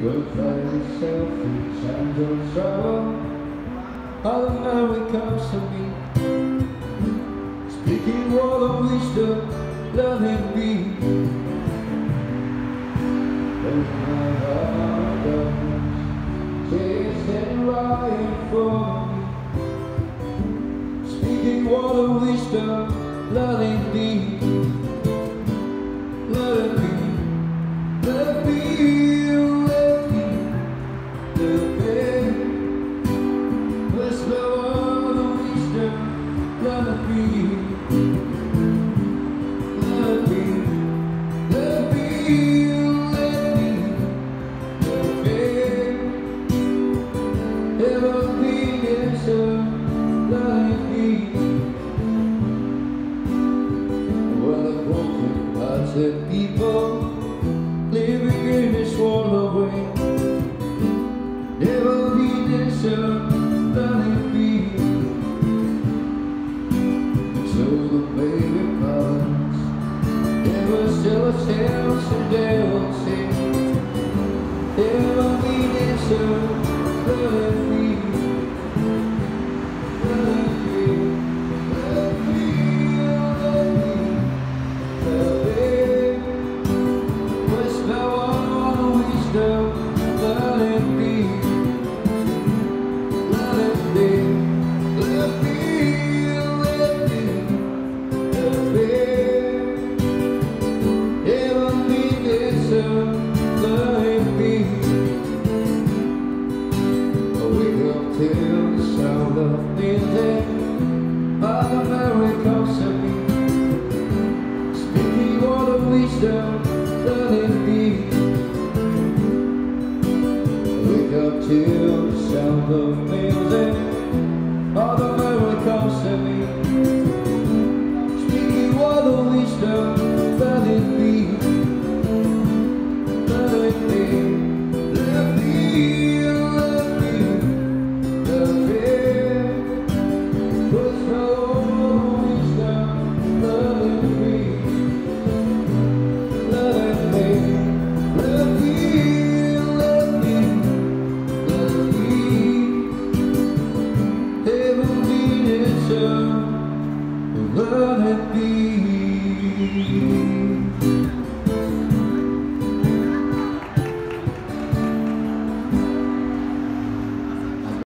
Will find yourself in times of trouble. All the memory comes to me Speaking word of wisdom, loving me Close my heart goes Chasing right for me. Speaking word of wisdom, loving me The people living in this world away Never be this than it be So the baby parts Never still a tale someday of music Mary comes to Speaking word of wisdom, let it be. Wake up till the sound of music could it be?